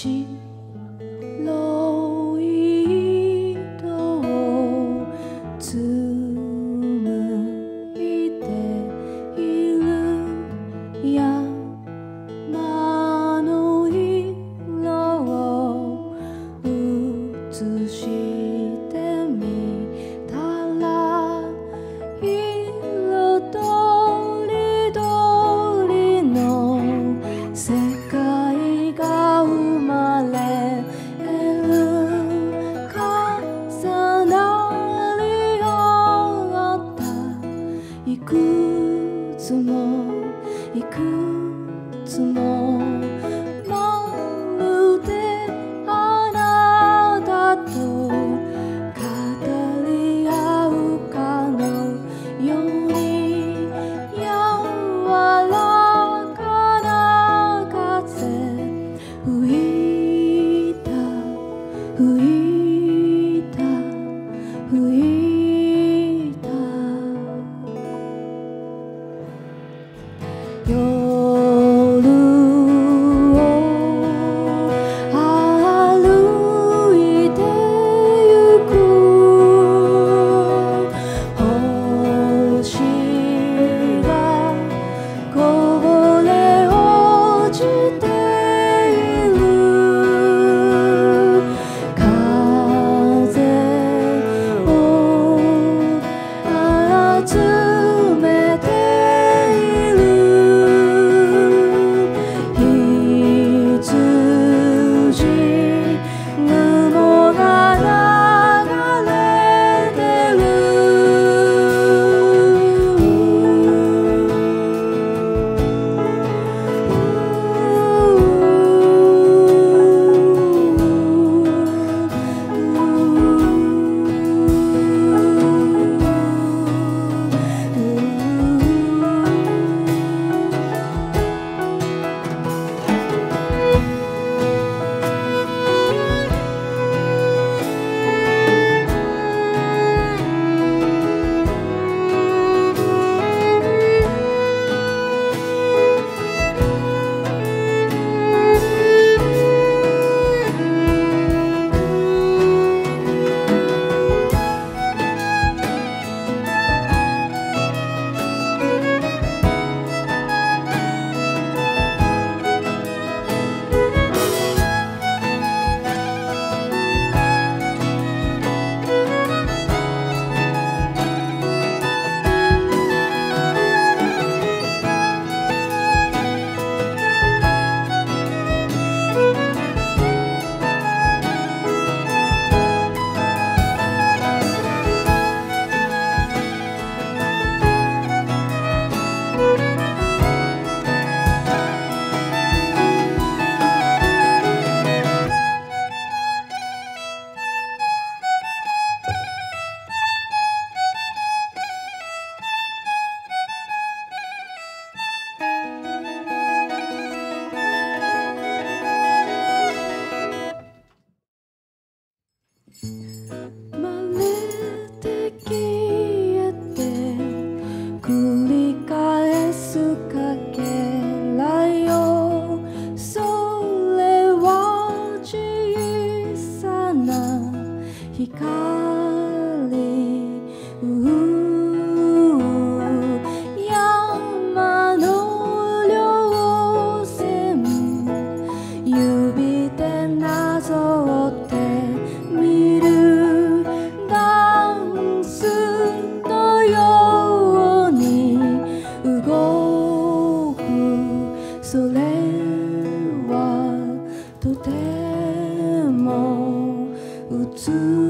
心。くつもいくつも。はとても美しい。